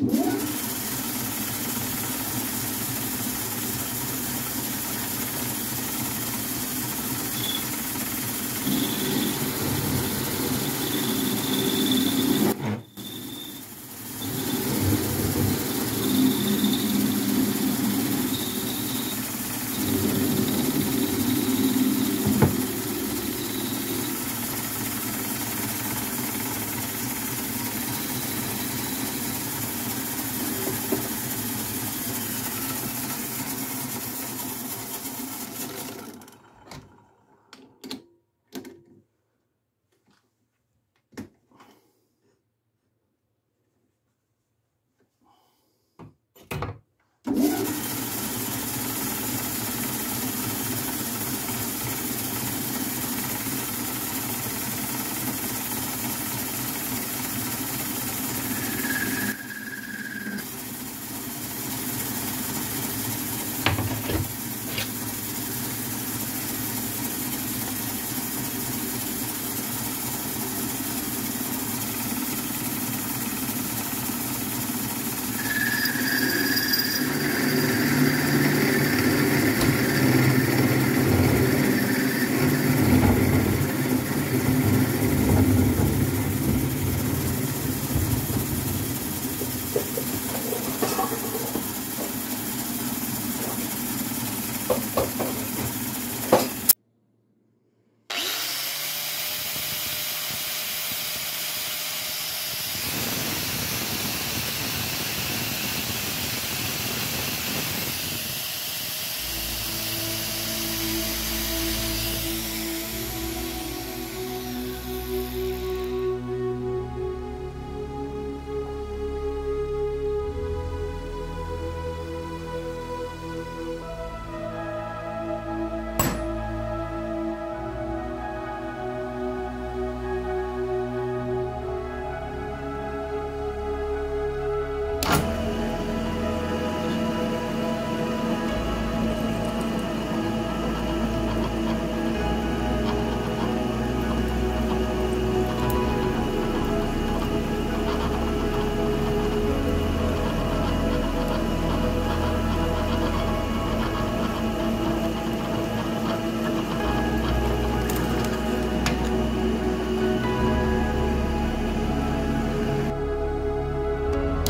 you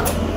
음.